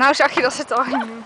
Nou zag je dat ze het al ging doen.